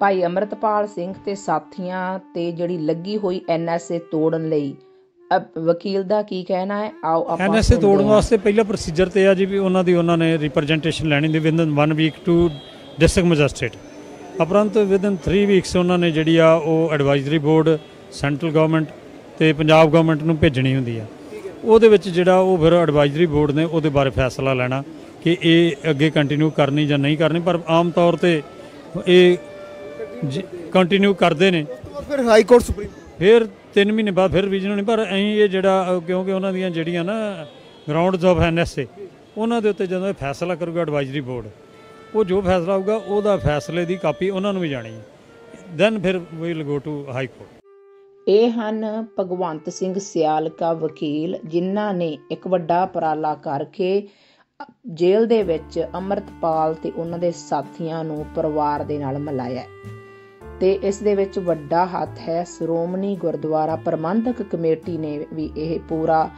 ਭਾਈ ਅਮਰਤਪਾਲ ਸਿੰਘ ਤੇ ਸਾਥੀਆਂ ਤੇ ਜਿਹੜੀ ਲੱਗੀ ਹੋਈ ਐਨਐਸਏ ਤੋੜਨ ਲਈ। ਵਕੀਲ ਦਾ ਕੀ ਕਹਿਣਾ ਹੈ? ਆਓ ਆਪਾਂ ਐਨਐਸਏ ਤੋੜਨ। ਵਾਸਤੇ ਪਹਿਲਾ ਪ੍ਰੋਸੀਜਰ ਤੇ ਆ ਜੀ ਵੀ ਉਹਨਾਂ ਦੀ ਉਹਨਾਂ ਨੇ ਰਿਪਰੈਜ਼ੈਂਟੇਸ਼ਨ ਲੈਣੀ ਦੀ within 1 week to district magistrate ਉਪਰੰਤ ਵਿਦਨ 3 ਵੀਕਸ ਉਹਨਾਂ ਨੇ ਜਿਹੜੀ ਆ ਉਹ ਐਡਵਾਈਜ਼ਰੀ ਬੋਰਡ ਸੈਂਟਰਲ ਗਵਰਨਮੈਂਟ ਤੇ ਪੰਜਾਬ ਗਵਰਨਮੈਂਟ ਨੂੰ ਭੇਜਣੀ ਹੁੰਦੀ ਆ। ਉਹਦੇ ਵਿੱਚ ਜਿਹੜਾ ਉਹ ਫਿਰ ਐਡਵਾਈਜ਼ਰੀ ਬੋਰਡ ਨੇ ਉਹਦੇ ਬਾਰੇ ਫੈਸਲਾ ਲੈਣਾ ਕਿ ਇਹ ਅੱਗੇ ਕੰਟੀਨਿਊ ਕਰਨੀ ਜਾਂ ਨਹੀਂ ਕਰਨੀ ਪਰ ਆਮ ਤੌਰ ਤੇ ਇਹ ਕੰਟੀਨਿਊ ਕਰਦੇ ਨੇ। ਉਸ ਤੋਂ ਬਾਅਦ ਫਿਰ ਹਾਈ ਕੋਰਟ ਸੁਪਰੀਮ ਫਿਰ 3 ਮਹੀਨੇ ਬਾਅਦ ਫਿਰ ਰਿਵੀਜ਼ਨ ਹੋਣੀ ਪਰ ਅਸੀਂ ਇਹ ਜਿਹੜਾ ਕਿਉਂਕਿ ਉਹਨਾਂ ਦੀਆਂ ਜਿਹੜੀਆਂ ਨਾ ਗਰਾਊਂਡਸ ਆਫ ਐਨਐਸਏ ਉਹਨਾਂ ਦੇ ਉੱਤੇ ਜਦੋਂ ਇਹ ਫੈਸਲਾ ਕਰੂਗਾ ਐਡਵਾਈਜ਼ਰੀ ਬੋਰਡ ਉਹ ਜੋ ਫੈਸਲਾ ਆਊਗਾ ਉਹਦਾ ਫੈਸਲੇ ਦੀ ਕਾਪੀ ਉਹਨਾਂ ਨੂੰ ਵੀ ਜਾਣੀ ਹੈ। ਦੈਨ ਫਿਰ we'll go to high court ਇਹ ਹਨ ਭਗਵੰਤ ਸਿੰਘ ਸਿਆਲਕਾ ਵਕੀਲ ਜਿਨ੍ਹਾਂ ਨੇ ਇੱਕ ਵੱਡਾ ਉਪਰਾਲਾ ਕਰਕੇ ਜੇਲ੍ਹ ਦੇ ਵਿੱਚ ਅਮਰਤਪਾਲ ਤੇ ਉਹਨਾਂ ਦੇ ਸਾਥੀਆਂ ਨੂੰ ਪਰਿਵਾਰ ਦੇ ਨਾਲ ਮਿਲਾਇਆ। ਤੇ ਇਸ ਦੇ ਵਿੱਚ ਵੱਡਾ ਹੱਥ ਹੈ। ਸ਼੍ਰੋਮਣੀ ਗੁਰਦੁਆਰਾ ਪ੍ਰਬੰਧਕ ਕਮੇਟੀ ਨੇ ਵੀ ਇਹ ਪੂਰਾ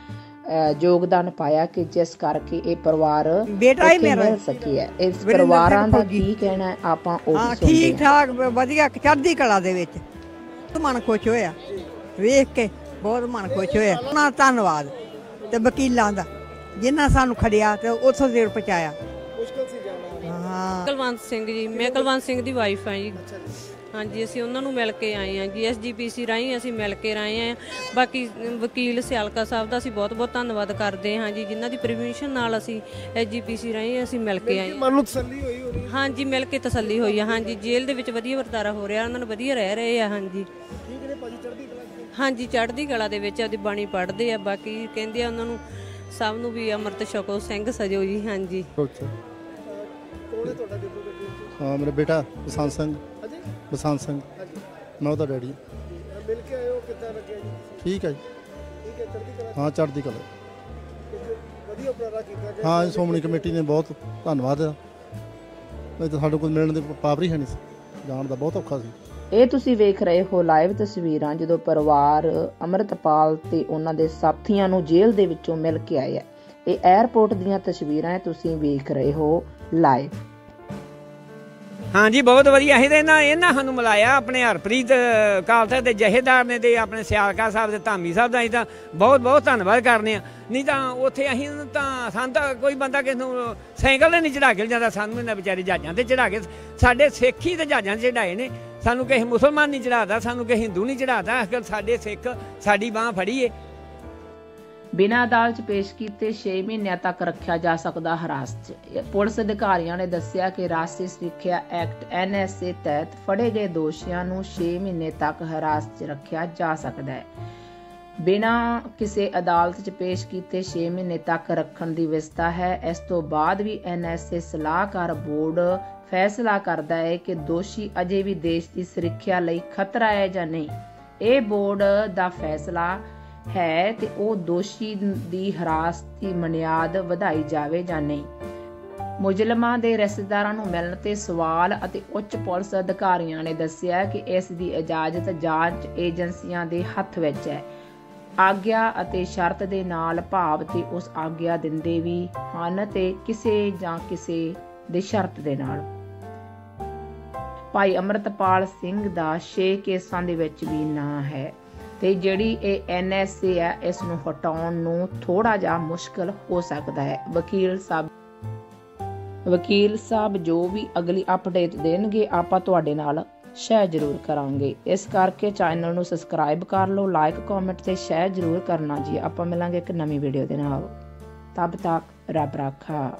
ਯੋਗਦਾਨ ਪਾਇਆ ਕਿ ਜਿਸ ਕਰਕੇ ਇਹ ਪਰਿਵਾਰ ਬੇਟਾ ਹੀ ਮੇਰਾ ਮਿਲ ਸਕਿਆ ਇਸ ਪਰਿਵਾਰਾਂ ਦਾ। ਕੀ ਕਹਿਣਾ ਹੈ ਆਪਾਂ ਉਹ ਹਾਂ ਸੁਣਦੇ ਠੀਕ ਹਾਂ। ਠਾਕ ਵਧੀਆ ਚੜ੍ਹਦੀ ਕਲਾ ਦੇ ਵਿੱਚ। ਮਨ ਖੁਸ਼ ਹੋਇਆ। ਵੇਖ ਕੇ ਬਹੁਤ ਮਨ ਖੁਸ਼ ਹੋਇਆ। ਉਹਨਾਂ ਦਾ ਧੰਨਵਾਦ ਤੇ ਵਕੀਲਾਂ ਦਾ ਜਿਨ੍ਹਾਂ ਸਾਨੂੰ ਖੜਿਆ ਤੇ ਉੱਥੋਂ ਦੇਰ ਪਹੁੰਚਾਇਆ। ਮੁਸ਼ਕਲ ਸੀ ਜਾਣਾ। ਹਾਂ। ਕੁਲਵੰਤ ਸਿੰਘ ਜੀ ਮੈਂ ਕੁਲਵੰਤ ਸਿੰਘ ਦੀ ਵਾਈਫ ਹਾਂ ਜੀ। ਹਾਂਜੀ ਅਸੀਂ ਉਹਨਾਂ ਨੂੰ ਮਿਲ ਕੇ ਆਏ ਹਾਂ ਜੀ ਐਸਜੀਪੀਸੀ ਰਾਹੀਂ ਅਸੀਂ ਮਿਲ ਕੇ ਆਏ ਹਾਂ। ਬਾਕੀ ਵਕੀਲ ਸਿਆਲਕਾ ਸਾਹਿਬ ਦਾ ਅਸੀਂ ਬਹੁਤ ਬਹੁਤ ਧੰਨਵਾਦ ਕਰਦੇ ਹਾਂ ਜੀ ਜਿਨ੍ਹਾਂ ਦੀ ਪਰਮਿਸ਼ਨ ਨਾਲ ਅਸੀਂ ਐਸਜੀਪੀਸੀ ਰਾਹੀਂ ਅਸੀਂ ਮਿਲ ਕੇ ਆਏ ਹਾਂ। ਮਨ ਨੂੰ ਤਸੱਲੀ ਹੋਈ ਹੋਣੀ ਹਾਂਜੀ ਮਿਲ ਕੇ ਤਸੱਲੀ ਹੋਈ ਆ ਹਾਂਜੀ ਜੇਲ੍ਹ ਦੇ ਵਿੱਚ ਵਧੀਆ ਵਰਤਾਰਾ ਹੋ ਰਿਹਾ ਉਹਨਾਂ ਨੂੰ ਵਧੀਆ ਰਹਿ ਰਹੇ ਆ ਹਾਂਜੀ। ਠੀਕ ਨੇ ਭਾਜੀ ਚੜ੍ਹਦੀ ਕਲਾ। ਹਾਂਜੀ ਚੜ੍ਹਦੀ ਕਲਾ ਦੇ ਵਿੱਚ ਆਪਦੀ ਬਾਣੀ ਪੜ੍ਹਦੇ ਆ ਬਾਕੀ ਕਹਿੰਦੇ ਆ ਉਹਨਾਂ ਨੂੰ ਸਭ ਨੂੰ ਵੀ ਅੰਮ੍ਰਿਤ ਛਕੋ ਸਿੰਘ ਸਜੋ ਜੀ ਹਾਂਜੀ। ਕੌਣ ਹੈ ਤੁਹਾਡਾ ਹਾਂ ਮੇਰਾ ਬੇਟਾ ਬਸੰਤ ਸਿੰਘ। ਹਾਂਜੀ ਬਸੰਤ ਸਿੰਘ। ਮੈਂ ਉਹਦਾ ਡੈਡੀ। ਮਿਲ ਕੇ ਹੋ ਕਿੱਦਾਂ ਲੱਗਿਆ ਜੀ? ਠੀਕ ਹੈ ਜੀ। ਠੀਕ ਹੈ ਚੜ੍ਹਦੀ ਕਲਾ ਹਾਂ ਚੜ੍ਹਦੀ ਕਲਾ। ਵਧੀਆ ਉਪਰਾਲਾ ਕੀਤਾ ਗਿਆ। ਹਾਂ ਸ਼੍ਰੋਮਣੀ ਕਮੇਟੀ ਨੇ ਬਹੁਤ ਧੰਨਵਾਦ ਨਹੀਂ ਤਾਂ ਸਾਡੇ ਕੋਲ ਮਿਲਣ ਦੇ ਪਾਵਰ ਹੀ ਹੈ ਨਹੀਂ ਸੀ। ਜਾਣ ਦਾ ਬਹੁਤ ਔਖਾ ਸੀ। ਇਹ ਤੁਸੀਂ ਵੇਖ ਰਹੇ ਹੋ ਲਾਈਵ ਤਸਵੀਰਾਂ ਜਦੋਂ ਪਰਿਵਾਰ ਅਮਰਤਪਾਲ ਤੇ ਉਹਨਾਂ ਦੇ ਸਾਥੀਆਂ ਨੂੰ ਜੇਲ੍ਹ ਦੇ ਵਿੱਚੋਂ ਮਿਲ ਕੇ ਆਏ ਆ। ਇਹ 에ਅਰਪੋਰਟ ਦੀਆਂ ਤਸਵੀਰਾਂ ਹੈ ਤੁਸੀਂ ਵੇਖ ਰਹੇ ਹੋ ਲਾਈਵ। ਹਾਂਜੀ, ਬਹੁਤ ਵਧੀਆ। ਅਸੀਂ ਤਾਂ ਇਹਨਾਂ ਇਹਨਾਂ ਸਾਨੂੰ ਮਿਲਾਇਆ ਆਪਣੇ ਹਰਪ੍ਰੀਤ ਕਾਲਸਾ ਦੇ ਜਹੇਦਾਰ ਨੇ ਤੇ ਆਪਣੇ ਸਿਆਲਕਾ ਸਾਹਿਬ ਦੇ ਧਾਮੀ ਸਾਹਿਬ ਦਾ। ਅਸੀਂ ਤਾਂ ਬਹੁਤ ਬਹੁਤ ਧੰਨਵਾਦ ਕਰਨੇ ਆ। ਨਹੀਂ ਤਾਂ ਉੱਥੇ ਅਸੀਂ ਤਾਂ ਸਾਨੂੰ ਤਾਂ ਕੋਈ ਬੰਦਾ ਕਿਸ ਨੂੰ ਸਾਈਕਲ ਨਹੀਂ ਚੜਾ ਕੇ ਜਾਂਦਾ। ਸਾਨੂੰ ਇਹਨਾਂ ਵਿਚਾਰੇ ਜਹਾਜ਼ਾਂ ਤੇ ਚੜਾ ਕੇ ਸਾਡੇ ਸਿੱਖ ਹੀ ਤੇ ਜਹਾਜ਼ਾਂ ਤੇ ਚੜਾਏ ਨੇ। ਸਾਨੂੰ ਕਿਸੇ ਮੁਸਲਮਾਨ ਨਹੀਂ ਚੜਾਦਾ ਸਾਨੂੰ ਕਿਸੇ ਹਿੰਦੂ ਨਹੀਂ ਚੜਾਦਾ ਅਗਰ ਸਾਡੇ ਸਿੱਖ ਸਾਡੀ ਬਾਹ ਫੜੀਏ ਬਿਨਾਂ ਅਦਾਲਤ 'ਚ ਪੇਸ਼ ਕੀਤੇ 6 ਮਹੀਨਿਆਂ ਤੱਕ ਰੱਖਿਆ ਜਾ ਸਕਦਾ ਹਿਰਾਸਤ 'ਚ। ਪੁਲਿਸ ਅਧਿਕਾਰੀਆਂ ਨੇ ਦੱਸਿਆ ਕਿ ਰਾਸ਼ਟਰੀ ਸੁਰੱਖਿਆ ਐਕਟ ਐਨਐਸਏ ਤਹਿਤ ਫੜੇ ਗਏ ਦੋਸ਼ੀਆਂ ਨੂੰ 6 ਮਹੀਨੇ ਤੱਕ ਹਿਰਾਸਤ 'ਚ ਰੱਖਿਆ ਜਾ ਸਕਦਾ ਹੈ। ਬਿਨਾਂ ਕਿਸੇ ਅਦਾਲਤ 'ਚ ਪੇਸ਼ ਕੀਤੇ 6 ਮਹੀਨੇ ਤੱਕ ਰੱਖਣ ਦੀ ਵਿਵਸਥਾ ਹੈ। ਇਸ ਤੋਂ ਬਾਅਦ ਵੀ ਐਨਐਸਏ ਸਲਾਹਕਾਰ ਬੋਰਡ ਫੈਸਲਾ ਕਰਦਾ ਹੈ ਕਿ ਦੋਸ਼ੀ ਅਜੇ ਵੀ ਦੇਸ਼ ਦੀ ਸੁਰੱਖਿਆ ਲਈ ਖਤਰਾ ਹੈ ਜਾਂ ਨਹੀਂ। ਇਹ ਬੋਰਡ ਦਾ ਫੈਸਲਾ ਹੈ ਤੇ ਉਹ ਦੋਸ਼ੀ ਦੀ ਹਰਾਸਤ ਦੀ ਮਨਿਆਦ ਵਧਾਈ ਜਾਵੇ ਜਾਂ ਨਹੀਂ। ਮੁਜਰਮਾਂ ਦੇ ਰਿਸ਼ਤੇਦਾਰਾਂ ਨੂੰ ਮਿਲਣ ਤੇ ਸਵਾਲ ਅਤੇ ਉੱਚ ਪੁਲਿਸ ਅਧਿਕਾਰੀਆਂ ਨੇ ਦੱਸਿਆ ਕਿ ਇਸ ਦੀ ਇਜਾਜ਼ਤ ਜਾਂਚ ਏਜੰਸੀਆਂ ਦੇ ਹੱਥ ਵਿੱਚ ਹੈ। ਆਗਿਆ ਅਤੇ ਸ਼ਰਤ ਦੇ ਨਾਲ ਭਾਵ ਤੇ ਉਸ ਆਗਿਆ ਦਿੰਦੇ ਵੀ ਹਨ ਤੇ ਕਿਸੇ ਜਾਂ ਕਿਸੇ ਦੇ ਸ਼ਰਤ ਦੇ ਨਾਲ। ਭਾਈ ਅਮਰਤਪਾਲ ਸਿੰਘ ਦਾ 6 ਕੇਸਾਂ ਦੇ ਵਿੱਚ ਵੀ ਨਾਂ ਹੈ। ਤੇ ਜਿਹੜੀ ਇਹ ਐਨਐਸਏ ਹੈ ਇਸ ਨੂੰ ਹਟਾਉਣ ਨੂੰ ਥੋੜਾ ਜਿਹਾ ਮੁਸ਼ਕਲ ਹੋ ਸਕਦਾ ਹੈ। ਵਕੀਲ ਸਾਹਿਬ ਵਕੀਲ ਸਾਹਿਬ, ਜੋ ਵੀ ਅਗਲੀ ਅਪਡੇਟ ਦੇਣਗੇ, ਆਪਾਂ ਤੁਹਾਡੇ ਨਾਲ ਸ਼ੇਅਰ ਜ਼ਰੂਰ ਕਰਾਂਗੇ। ਇਸ ਕਰਕੇ ਚੈਨਲ ਨੂੰ ਸਬਸਕ੍ਰਾਈਬ ਕਰ ਲਓ ਲਾਈਕ ਕਮੈਂਟ ਤੇ ਸ਼ੇਅਰ ਜ਼ਰੂਰ ਕਰਨਾ ਜੀ। ਆਪਾਂ ਮਿਲਾਂਗੇ ਇੱਕ ਨਵੀਂ ਵੀਡੀਓ ਦੇ ਨਾਲ। ਤਬ ਤੱਕ ਰੱਬ ਰਾਖਾ।